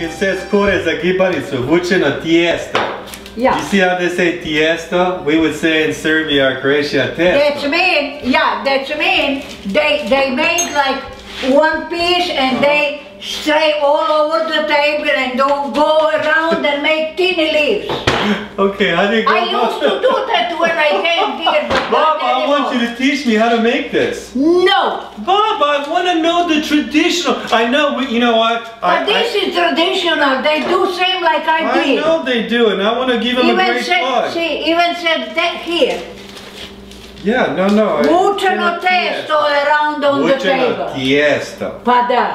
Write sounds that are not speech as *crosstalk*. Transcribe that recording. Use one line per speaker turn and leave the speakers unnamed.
it says kore za gibanicu, vuče na tiesto.
Yeah.
You see how they say tiesto? We would say in Serbia or Croatia
That's
testo.
mean, yeah, that's mean they they made like one piece and they stray all over the table and don't go around and make teeny leaves. *laughs*
Okay, how do you go
I used to do *laughs* that when I came here, but
Bob,
not
I want you to teach me how to make this.
No,
Bob, I want to know the traditional. I know, you know what? I,
but this is traditional. They do same like I
I, I know they do, and I want to give them a
Even
great
said,
plug.
see, even said that here.
Yeah, no, no. I-
Mučeno testo around on the
Vuče na
table.
tiesto.
Pa da.